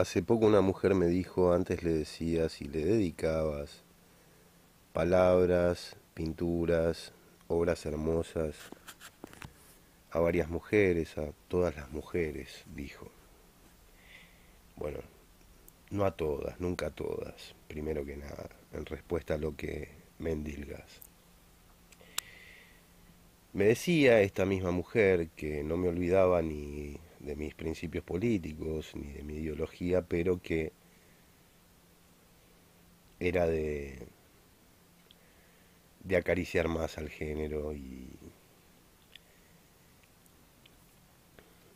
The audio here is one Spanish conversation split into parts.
Hace poco una mujer me dijo, antes le decías y le dedicabas palabras, pinturas, obras hermosas a varias mujeres, a todas las mujeres, dijo. Bueno, no a todas, nunca a todas, primero que nada, en respuesta a lo que me endilgas. Me decía esta misma mujer que no me olvidaba ni de mis principios políticos ni de mi ideología, pero que era de, de acariciar más al género y,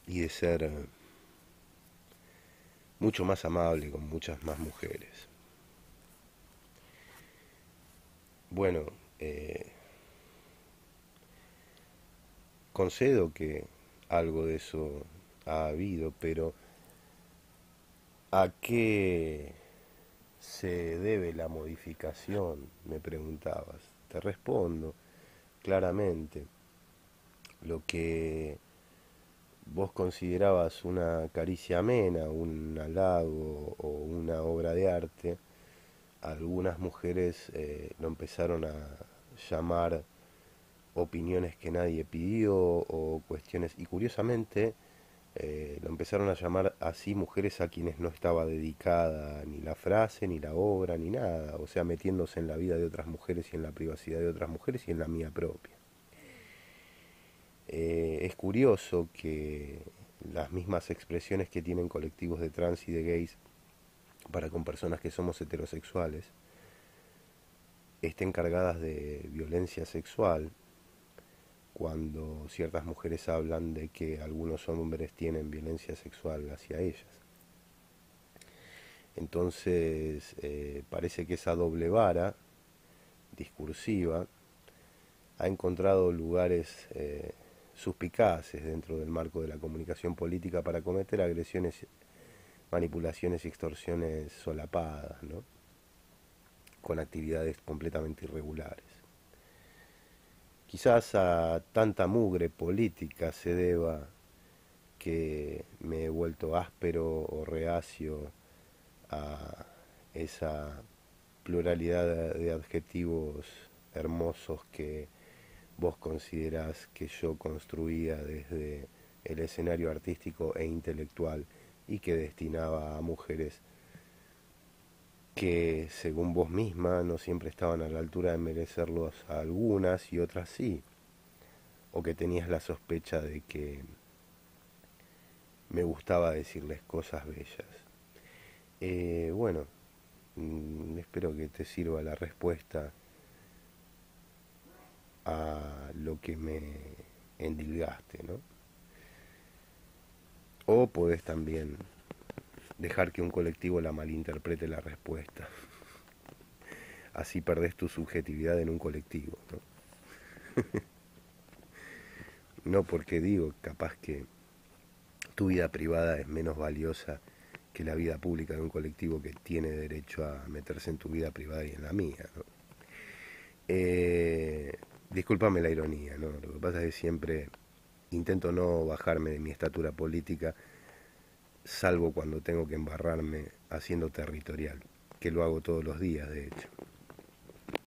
y de ser mucho más amable con muchas más mujeres. Bueno, eh, concedo que algo de eso ha habido, pero ¿a qué se debe la modificación? Me preguntabas. Te respondo claramente. Lo que vos considerabas una caricia amena, un halago o una obra de arte, algunas mujeres eh, lo empezaron a llamar opiniones que nadie pidió o cuestiones, y curiosamente eh, lo empezaron a llamar así mujeres a quienes no estaba dedicada ni la frase, ni la obra, ni nada, o sea, metiéndose en la vida de otras mujeres y en la privacidad de otras mujeres y en la mía propia. Eh, es curioso que las mismas expresiones que tienen colectivos de trans y de gays para con personas que somos heterosexuales estén cargadas de violencia sexual cuando ciertas mujeres hablan de que algunos hombres tienen violencia sexual hacia ellas. Entonces eh, parece que esa doble vara discursiva ha encontrado lugares eh, suspicaces dentro del marco de la comunicación política para cometer agresiones, manipulaciones y extorsiones solapadas, ¿no? con actividades completamente irregulares. Quizás a tanta mugre política se deba que me he vuelto áspero o reacio a esa pluralidad de adjetivos hermosos que vos considerás que yo construía desde el escenario artístico e intelectual y que destinaba a mujeres que según vos misma no siempre estaban a la altura de merecerlos a algunas y otras sí, o que tenías la sospecha de que me gustaba decirles cosas bellas. Eh, bueno, mm, espero que te sirva la respuesta a lo que me endilgaste, ¿no? O podés también dejar que un colectivo la malinterprete la respuesta. Así perdés tu subjetividad en un colectivo. ¿no? porque digo, capaz que tu vida privada es menos valiosa que la vida pública de un colectivo que tiene derecho a meterse en tu vida privada y en la mía. Eh, discúlpame la ironía, ¿no? lo que pasa es que siempre intento no bajarme de mi estatura política salvo cuando tengo que embarrarme haciendo territorial, que lo hago todos los días, de hecho.